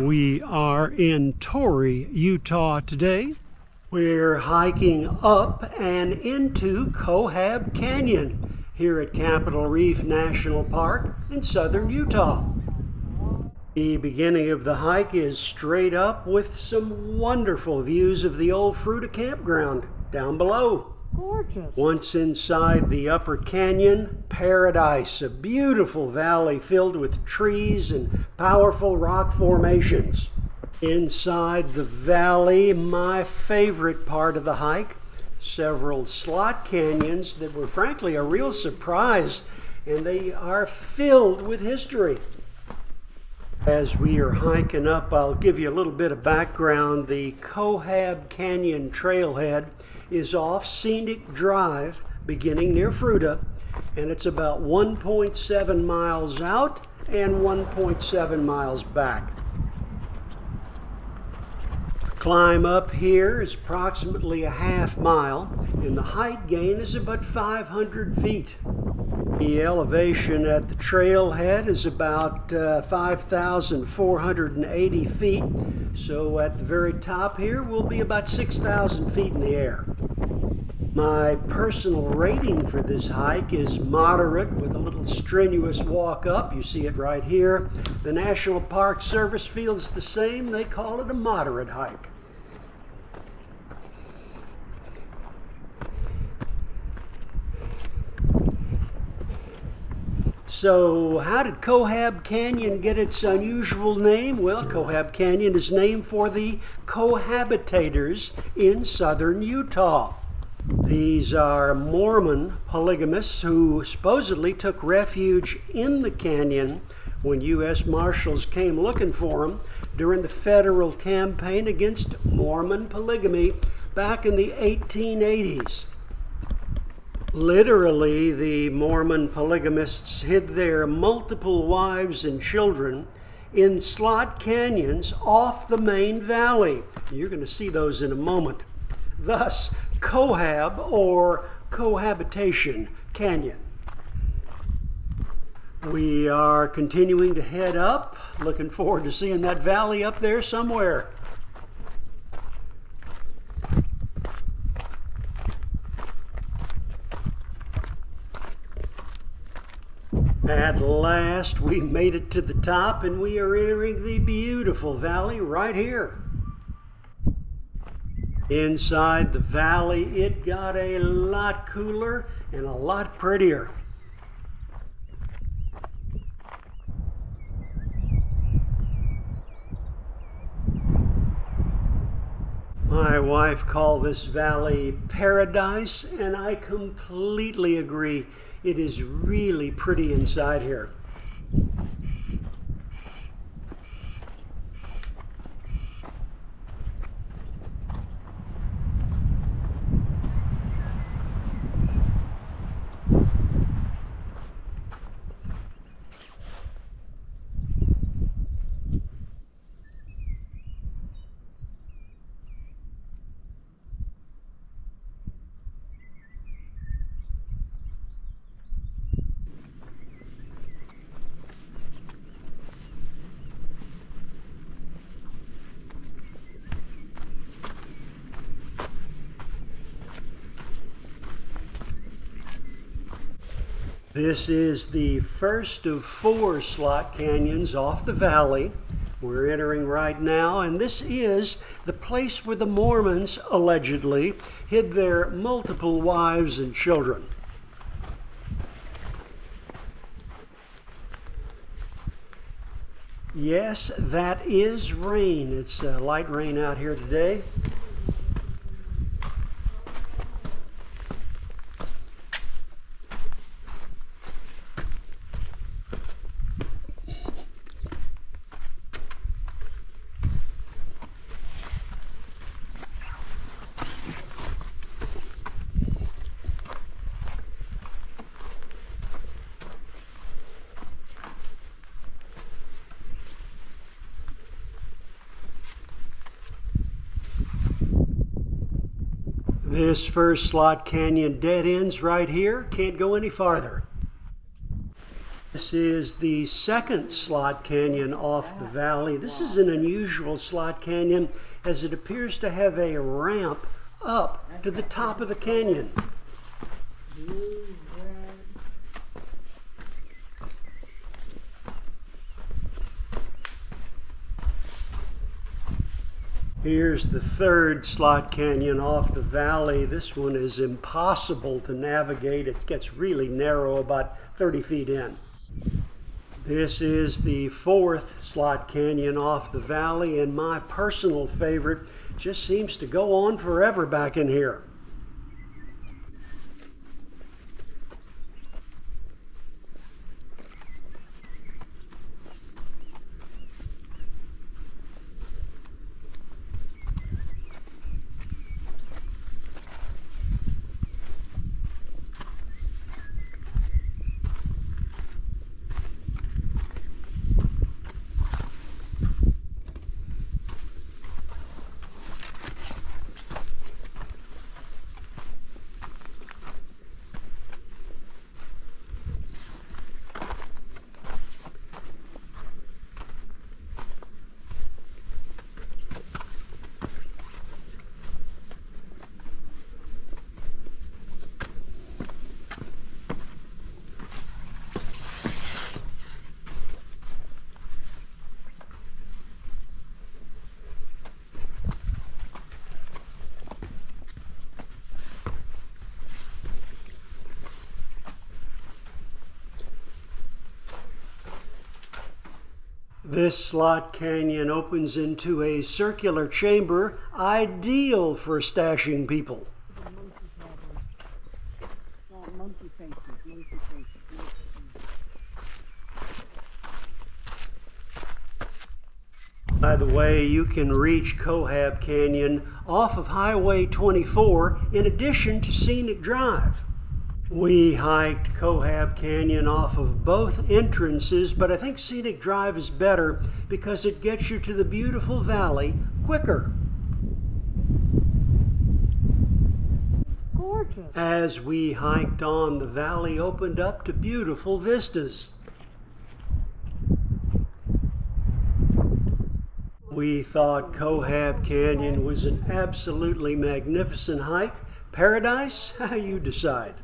We are in Torrey, Utah today. We're hiking up and into Cohab Canyon here at Capitol Reef National Park in southern Utah. The beginning of the hike is straight up with some wonderful views of the old Fruita campground down below. Gorgeous. Once inside the upper canyon, paradise, a beautiful valley filled with trees and powerful rock formations. Inside the valley, my favorite part of the hike, several slot canyons that were frankly a real surprise, and they are filled with history. As we are hiking up, I'll give you a little bit of background. The Cohab Canyon trailhead is off Scenic Drive, beginning near Fruita, and it's about 1.7 miles out and 1.7 miles back. The climb up here is approximately a half mile, and the height gain is about 500 feet. The elevation at the trailhead is about uh, 5,480 feet, so at the very top here we'll be about 6,000 feet in the air. My personal rating for this hike is moderate with a little strenuous walk up. You see it right here. The National Park Service feels the same. They call it a moderate hike. So, how did Cohab Canyon get its unusual name? Well, Cohab Canyon is named for the cohabitators in southern Utah. These are Mormon polygamists who supposedly took refuge in the canyon when U.S. Marshals came looking for them during the federal campaign against Mormon polygamy back in the 1880s. Literally, the Mormon polygamists hid their multiple wives and children in slot canyons off the main valley. You're going to see those in a moment. Thus, Cohab or Cohabitation Canyon. We are continuing to head up, looking forward to seeing that valley up there somewhere. At last, we made it to the top and we are entering the beautiful valley right here. Inside the valley, it got a lot cooler and a lot prettier. My wife called this valley paradise, and I completely agree. It is really pretty inside here. This is the first of four slot canyons off the valley. We're entering right now, and this is the place where the Mormons allegedly hid their multiple wives and children. Yes, that is rain. It's uh, light rain out here today. This first slot canyon dead ends right here. Can't go any farther. This is the second slot canyon off the valley. This is an unusual slot canyon as it appears to have a ramp up to the top of the canyon. Here's the third slot canyon off the valley. This one is impossible to navigate. It gets really narrow, about 30 feet in. This is the fourth slot canyon off the valley, and my personal favorite just seems to go on forever back in here. This slot canyon opens into a circular chamber ideal for stashing people. By the way, you can reach Cohab Canyon off of Highway 24 in addition to Scenic Drive. We hiked Cohab Canyon off of both entrances, but I think Scenic Drive is better because it gets you to the beautiful valley quicker. Gorgeous. As we hiked on, the valley opened up to beautiful vistas. We thought Cohab Canyon was an absolutely magnificent hike. Paradise? How you decide.